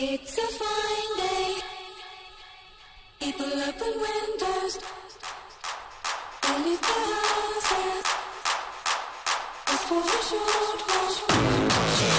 It's a fine day. People open windows. They leave the houses. It's for a short while.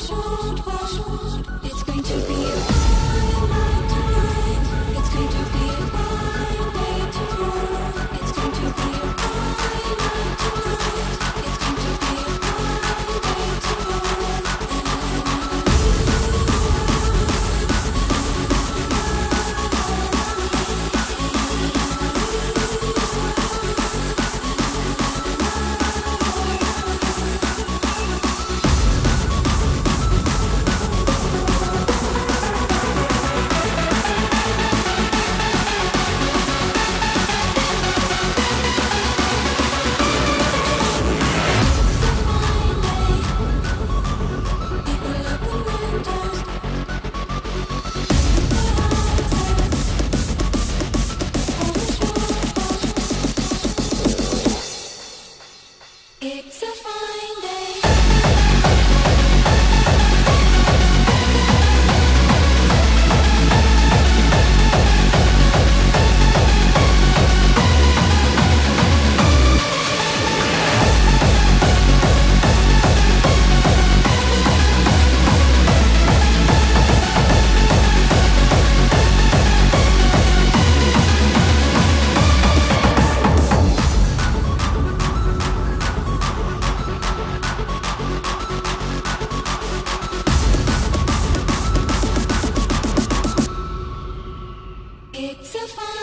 Shoot, It's a fun.